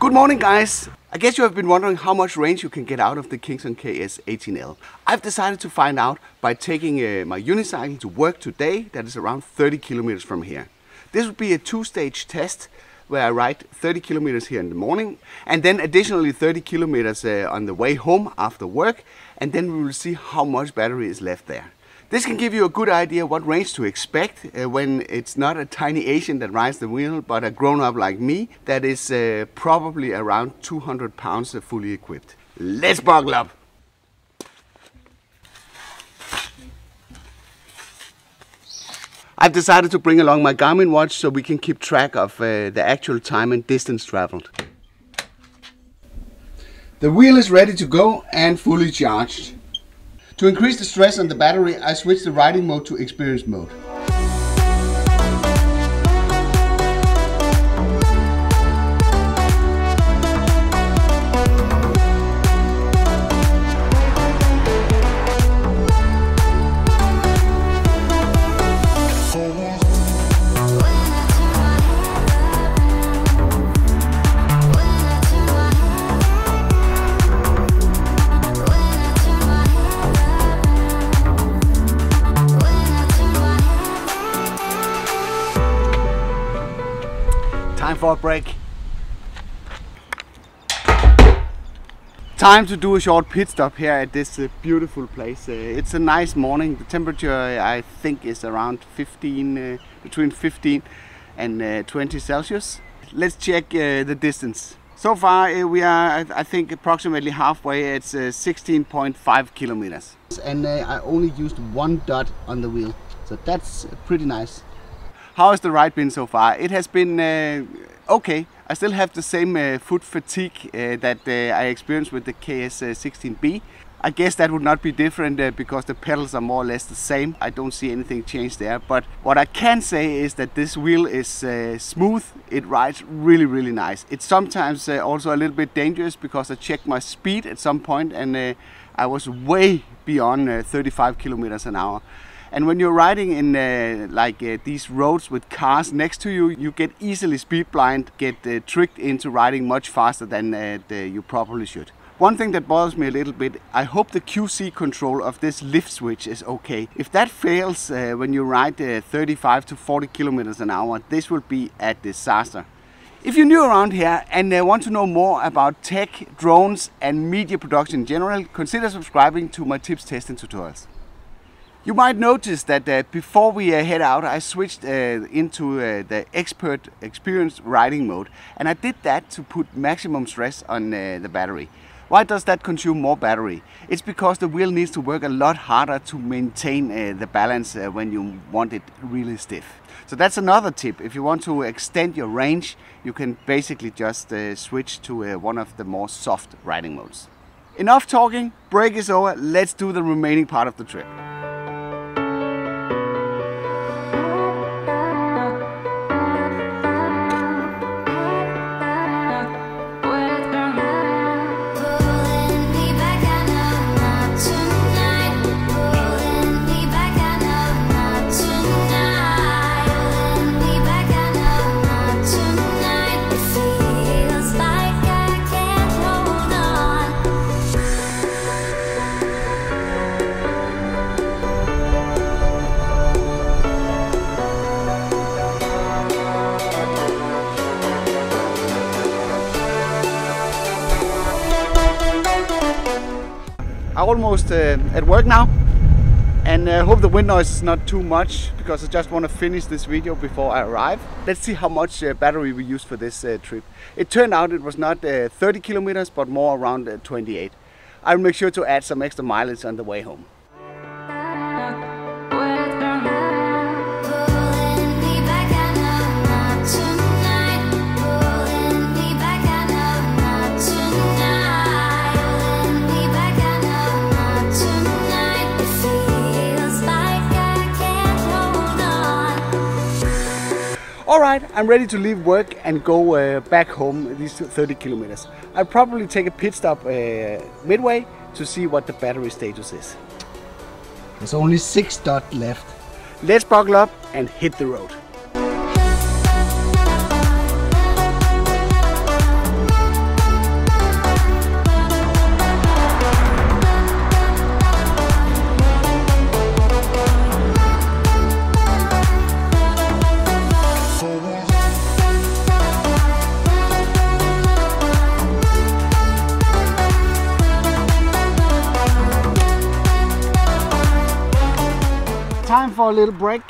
Good morning guys! I guess you have been wondering how much range you can get out of the Kingsong KS18L. I've decided to find out by taking uh, my unicycle to work today that is around 30 kilometers from here. This will be a two-stage test where I ride 30 kilometers here in the morning and then additionally 30 kilometers uh, on the way home after work and then we will see how much battery is left there. This can give you a good idea what range to expect uh, when it's not a tiny Asian that rides the wheel, but a grown-up like me that is uh, probably around 200 pounds uh, fully equipped. Let's buckle up! I've decided to bring along my Garmin watch so we can keep track of uh, the actual time and distance traveled. The wheel is ready to go and fully charged. To increase the stress on the battery, I switched the riding mode to experience mode. A break. Time to do a short pit stop here at this uh, beautiful place. Uh, it's a nice morning. The temperature I think is around 15, uh, between 15 and uh, 20 Celsius. Let's check uh, the distance. So far uh, we are, I think, approximately halfway. It's 16.5 kilometers. And I only used one dot on the wheel, so that's pretty nice. How has the ride been so far? It has been uh, okay. I still have the same uh, foot fatigue uh, that uh, I experienced with the KS16B. I guess that would not be different uh, because the pedals are more or less the same. I don't see anything change there. But what I can say is that this wheel is smooth. It rides really, really nice. It's sometimes also a little bit dangerous because I checked my speed at some point and I was way beyond uh, 35 kilometers an hour. And when you're riding in uh, like uh, these roads with cars next to you, you get easily speed blind, get uh, tricked into riding much faster than uh, you probably should. One thing that bothers me a little bit, I hope the QC control of this lift switch is okay. If that fails uh, when you ride uh, 35 to 40 kilometers an hour, this will be a disaster. If you're new around here and uh, want to know more about tech, drones and media production in general, consider subscribing to my tips, tests and tutorials. You might notice that uh, before we uh, head out, I switched uh, into uh, the expert experience riding mode, and I did that to put maximum stress on uh, the battery. Why does that consume more battery? It's because the wheel needs to work a lot harder to maintain uh, the balance when you want it really stiff. So that's another tip. If you want to extend your range, you can basically just switch to one of the more soft riding modes. Enough talking, break is over, let's do the remaining part of the trip. Almost uh, at work now and uh, hope the wind noise is not too much because I just want to finish this video before I arrive. Let's see how much uh, battery we used for this uh, trip. It turned out it was not uh, 30 kilometers but more around uh, 28. I'll make sure to add some extra mileage on the way home. On. Alright, I'm ready to leave work and go uh, back home these 30 kilometers. I'll probably take a pit stop uh, midway to see what the battery status is. There's only six dot left. Let's buckle up and hit the road. Our little break.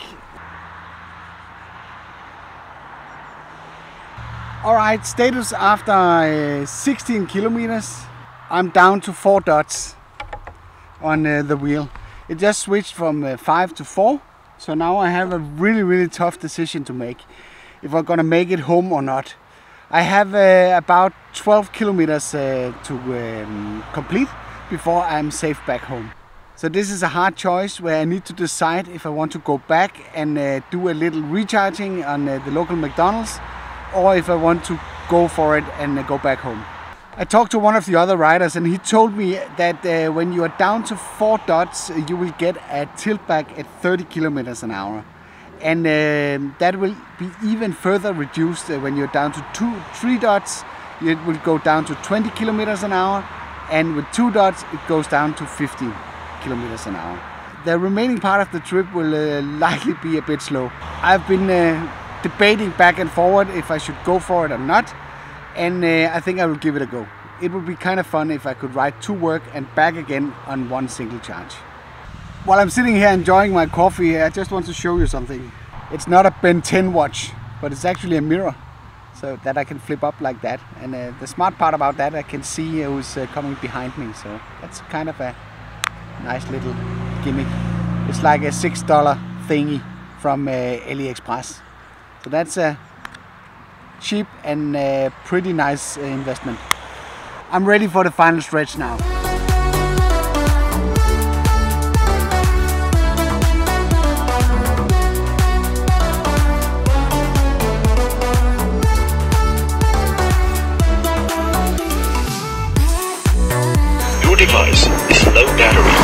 All right, status after uh, 16 kilometers. I'm down to four dots on uh, the wheel. It just switched from uh, five to four. So now I have a really, really tough decision to make if I'm gonna make it home or not. I have uh, about 12 kilometers uh, to um, complete before I'm safe back home. So this is a hard choice where I need to decide if I want to go back and uh, do a little recharging on uh, the local McDonald's or if I want to go for it and uh, go back home. I talked to one of the other riders and he told me that uh, when you are down to four dots, uh, you will get a tilt back at 30 kilometers an hour. And um that will be even further reduced uh, when you're down to two, three dots. It will go down to 20 kilometers an hour, and with two dots, it goes down to 15 kilometers an hour. The remaining part of the trip will uh, likely be a bit slow. I've been uh, debating back and forward if I should go for it or not, and uh, I think I will give it a go. It would be kind of fun if I could ride to work and back again on one single charge. While I'm sitting here enjoying my coffee, I just want to show you something. It's not a Ben 10 watch, but it's actually a mirror, so that I can flip up like that. And uh, the smart part about that, I can see who's uh, coming behind me, so that's kind of a nice little gimmick. It's like a six dollar thingy from uh, AliExpress. So that's a cheap and uh, pretty nice uh, investment. I'm ready for the final stretch now. Your device is low battery.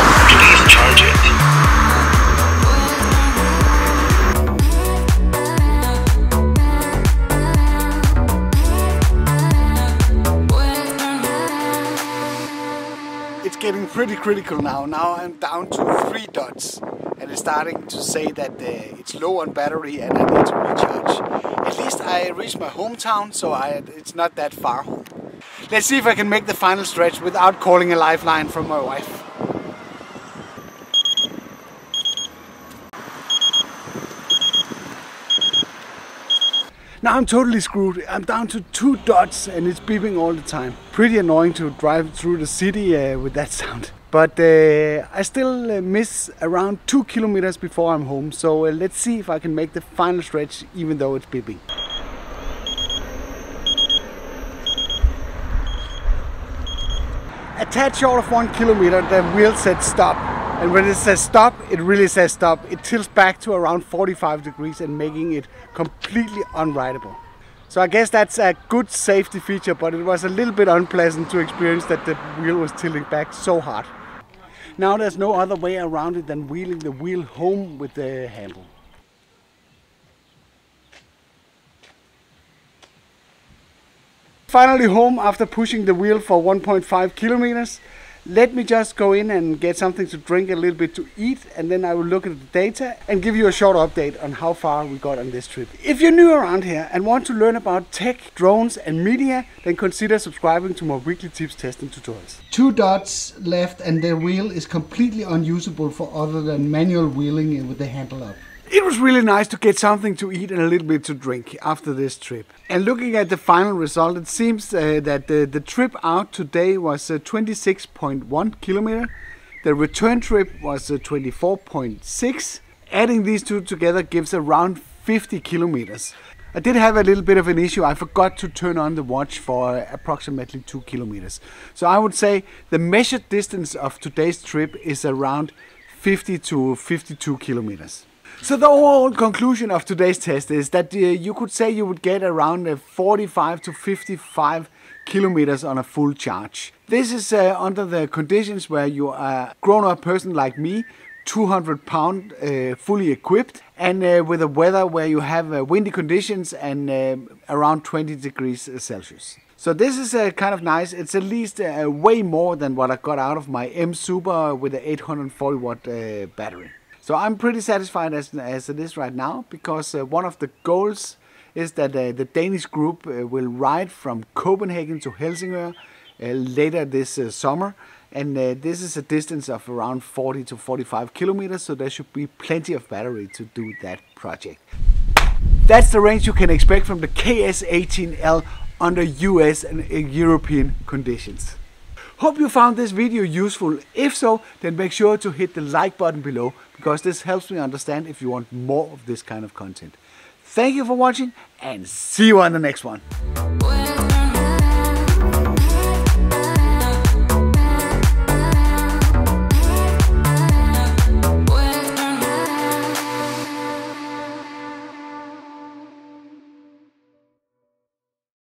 It's getting pretty critical now. Now I'm down to three dots, and it's starting to say that uh, it's low on battery and I need to recharge. At least I reached my hometown, so I, it's not that far home. Let's see if I can make the final stretch without calling a lifeline from my wife. Now I'm totally screwed. I'm down to two dots and it's beeping all the time. Pretty annoying to drive through the city uh, with that sound. But uh, I still uh, miss around two kilometers before I'm home. So uh, let's see if I can make the final stretch even though it's beeping. A tad short of one kilometer, the wheel said stop. And when it says stop, it really says stop. It tilts back to around 45 degrees and making it completely unrideable. So I guess that's a good safety feature, but it was a little bit unpleasant to experience that the wheel was tilting back so hard. Now there's no other way around it than wheeling the wheel home with the handle. Finally home after pushing the wheel for 1.5 kilometers. Let me just go in and get something to drink, a little bit to eat, and then I will look at the data and give you a short update on how far we got on this trip. If you're new around here and want to learn about tech, drones, and media, then consider subscribing to my weekly tips, tests, and tutorials. Two dots left, and the wheel is completely unusable for other than manual wheeling with the handle up. It was really nice to get something to eat and a little bit to drink after this trip. And looking at the final result, it seems uh, that the, the trip out today was uh, 26.1 kilometer. The return trip was uh, 24.6. Adding these two together gives around 50 kilometers. I did have a little bit of an issue. I forgot to turn on the watch for approximately two kilometers. So I would say the measured distance of today's trip is around 50 to 52 kilometers. So the overall conclusion of today's test is that uh, you could say you would get around uh, 45 to 55 kilometers on a full charge. This is uh, under the conditions where you are a grown-up person like me, 200 pound, uh, fully equipped, and uh, with a weather where you have uh, windy conditions and uh, around 20 degrees Celsius. So this is uh, kind of nice. It's at least uh, way more than what I got out of my M Super with the 840 watt uh, battery. So I'm pretty satisfied as, as it is right now because uh, one of the goals is that uh, the Danish group uh, will ride from Copenhagen to Helsingør uh, later this uh, summer. And uh, this is a distance of around 40 to 45 kilometers, so there should be plenty of battery to do that project. That's the range you can expect from the KS18L under US and European conditions. Hope you found this video useful. If so, then make sure to hit the like button below because this helps me understand if you want more of this kind of content. Thank you for watching and see you on the next one.